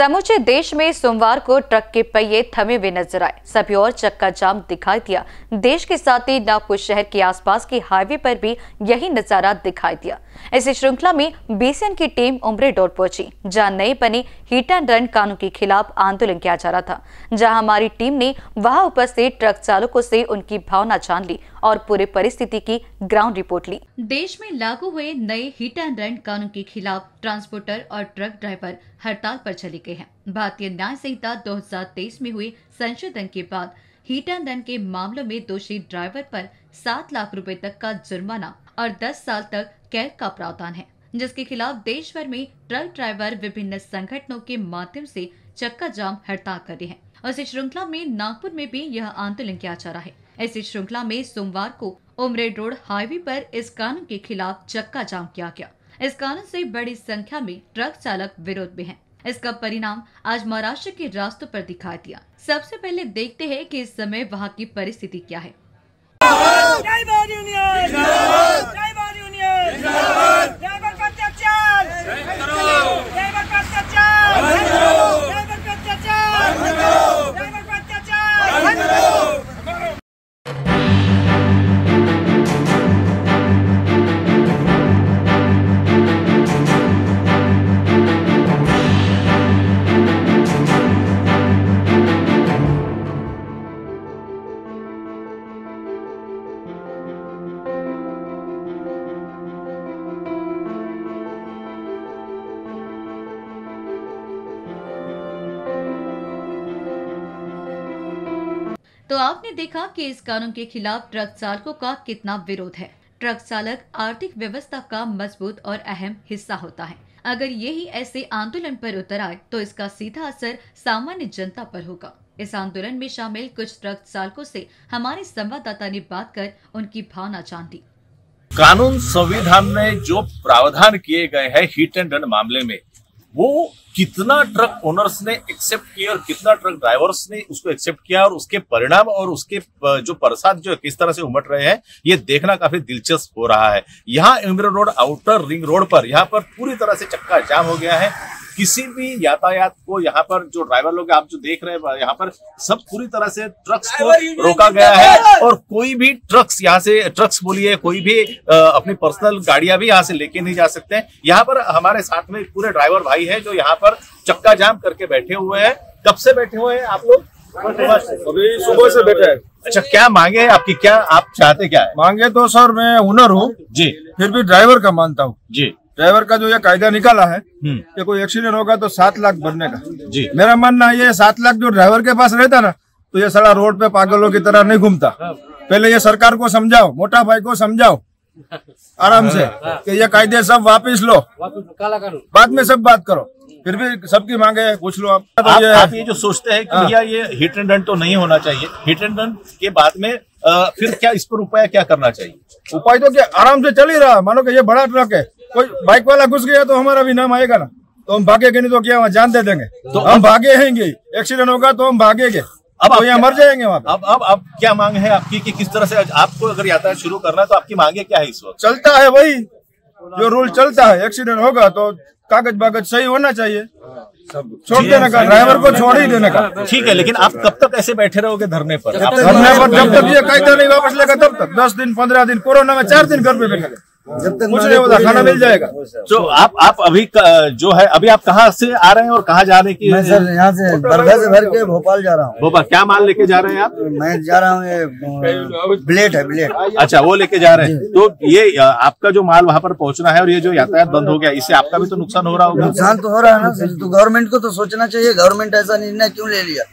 समूचे देश में सोमवार को ट्रक के पहिए थमे हुए नज़र आए। सभी और चक्का जाम दिखाई दिया। देश के साथ ही नागपुर शहर के आसपास के हाईवे पर भी यही नज़ारा दिखाई दिया। इसी श्रृंखला में बीसीएन की टीम उमरे डोर पहुँची, जहाँ नए बने हिट एंड रन कानून के खिलाफ आंदोलन किया जा रहा था, जहाँ हमारी टीम ने वहाँ उपस्थित ट्रक चालकों से उनकी भावना जान ली और पूरे परिस्थिति की ग्राउंड रिपोर्ट ली। देश में लागू हुए नए हिट एंड रन कानून के खिलाफ ट्रांसपोर्टर और ट्रक ड्राइवर हड़ताल पर चले गए हैं। भारतीय न्याय संहिता 2023 में हुए संशोधन के बाद हिट एंड रन के मामलों में दोषी ड्राइवर पर सात लाख रुपए तक का जुर्माना और 10 साल तक कैद का प्रावधान है, जिसके खिलाफ देश भर में ट्रक ड्राइवर विभिन्न संगठनों के माध्यम से चक्का जाम हड़ताल कर रहे हैं। और इसी श्रृंखला में नागपुर में भी यह आंदोलन किया जा रहा है। ऐसी श्रृंखला में सोमवार को उमरेड रोड हाईवे पर इस कानून के खिलाफ चक्का जाम किया गया। इस कारण से बड़ी संख्या में ट्रक चालक विरोध में है। इसका परिणाम आज महाराष्ट्र के रास्तों पर दिखा दिया। सबसे पहले देखते हैं कि इस समय वहाँ की परिस्थिति क्या है। तो आपने देखा कि इस कानून के खिलाफ ट्रक चालकों का कितना विरोध है। ट्रक चालक आर्थिक व्यवस्था का मज़बूत और अहम हिस्सा होता है। अगर यही ऐसे आंदोलन पर उतर आए तो इसका सीधा असर सामान्य जनता पर होगा। इस आंदोलन में शामिल कुछ ट्रक चालकों से हमारे संवाददाता ने बात कर उनकी भावना जान ली। कानून संविधान में जो प्रावधान किए गए हैं, हिट एंड रन मामले में वो कितना ट्रक ओनर्स ने एक्सेप्ट किया और कितना ट्रक ड्राइवर्स ने उसको एक्सेप्ट किया और उसके परिणाम और उसके जो प्रसाद जो किस तरह से उमट रहे हैं, ये देखना काफ़ी दिलचस्प हो रहा है। यहाँ इमरा रोड आउटर रिंग रोड पर, यहाँ पर पूरी तरह से चक्का जाम हो गया है। किसी भी यातायात को यहाँ पर जो ड्राइवर लोग आप जो देख रहे हैं यहाँ पर सब पूरी तरह से ट्रक्स को रोका गया है और कोई भी ट्रक्स यहाँ से ट्रक्स बोलिए कोई भी अ, अपनी पर्सनल गाड़ियाँ भी यहाँ से लेके नहीं जा सकते हैं। यहाँ पर हमारे साथ में पूरे ड्राइवर भाई है जो यहाँ पर चक्का जाम करके बैठे हुए हैं। कब से बैठे हुए हैं आप लोग? अभी सुबह से बैठे हैं। अच्छा क्या मांगे है आपकी? क्या आप चाहते क्या है? मांगे तो सर मैं हुनर हूँ। जी। फिर भी ड्राइवर का मानता हूँ। जी। ड्राइवर का जो ये कायदा निकाला है हम्म। कि कोई एक्सीडेंट होगा तो सात लाख भरने का। जी। मेरा मानना ये सात लाख जो ड्राइवर के पास रहता ना तो ये सारा रोड पे पागलों की तरह नहीं घूमता। पहले ये सरकार को समझाओ मोटा भाई को समझाओ आराम से कि ये कायदे सब वापिस लो। बाद में सब बात करो फिर भी सबकी मांगे पूछ लो आप। तो आप, ये आप ये जो सोचते हैं कि हाँ। भैया ये हिट एंड रन तो नहीं होना चाहिए हिट एंड रन के बाद में अ, फिर क्या इस पर उपाय क्या करना चाहिए? उपाय तो क्या आराम से चल ही रहा मानो कि ये बड़ा ट्रक है। कोई बाइक वाला घुस गया तो हमारा भी नाम आएगा ना। तो हम भागेंगे नहीं तो क्या वहाँ जान दे देंगे। तो हम भागे हैंगे एक्सीडेंट होगा तो हम भागेंगे। अब अब तो यहाँ मर जाएँगे वहाँ अब अब अब क्या मांग है आपकी कि किस तरह से आपको अगर यात्रा शुरू करना है तो आपकी मांगे क्या है इस वक्त? चलता है वही। जो रूल चलता है एक्सीडेंट होगा तो कागज़ बागज सही होना चाहिए। छोड़ देने का ड्राइवर को छोड़ ही देने का। ठीक है लेकिन आप कब तक ऐसे बैठे रहोगे धरने पर? धरने पर जब तक ये कायदा नहीं वापस लेगा तब तक। दस दिन पंद्रह दिन कोरोना में चार दिन घर पे बैठे जब तक कुछ नहीं होता खाना मिल जाएगा। तो आप आप अभी जो है अभी आप कहाँ से आ रहे हैं और कहाँ जाने की मैं सर यहाँ से बरगा से भर के भोपाल जा रहा हूँ। भोपाल क्या माल लेके जा रहे हैं आप? मैं जा रहा हूँ ये ब्लेड है ब्लेट। अच्छा वो लेके जा रहे हैं। तो ये आपका जो माल वहाँ पर पहुँचना है और ये जो यातायात बंद हो गया इससे आपका भी तो नुकसान हो रहा होगा। नुकसान तो हो रहा है ना तो गवर्नमेंट को तो सोचना चाहिए गवर्नमेंट ऐसा निर्णय क्यों ले लिया?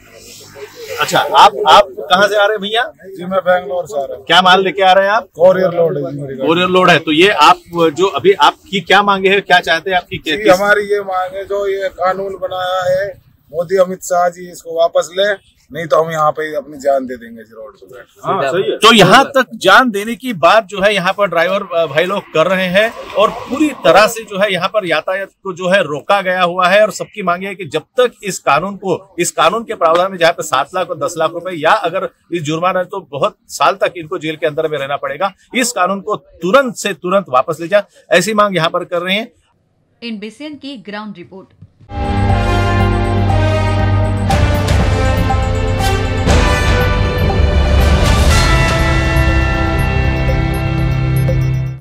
अच्छा आप आप कहाँ से आ रहे हैं भैया? जी मैं बैंगलोर से आ रहा हूँ। क्या माल लेके आ रहे हैं आप? कोरियर लोड है कोरियर लोड है तो ये आप जो अभी आपकी क्या मांगे है क्या चाहते हैं आपकी? क्या- हमारी ये मांग है जो ये कानून बनाया है मोदी अमित शाह जी इसको वापस ले। नहीं तो हम यहाँ पे अपनी जान दे देंगे इस रोड पे हाँ सही है। तो यहाँ तक जान देने की बात जो है यहाँ पर ड्राइवर भाई लोग कर रहे हैं और पूरी तरह से जो है यहाँ पर यातायात को जो है रोका गया हुआ है और सबकी मांग है कि जब तक इस कानून को इस कानून के प्रावधान में जहाँ पे सात लाख और दस लाख रुपए या अगर इस जुर्माना है तो बहुत साल तक इनको जेल के अंदर में रहना पड़ेगा। इस कानून को तुरंत से तुरंत वापस ले जाए ऐसी मांग यहाँ पर कर रहे हैं। इन बीसीएन की ग्राउंड रिपोर्ट।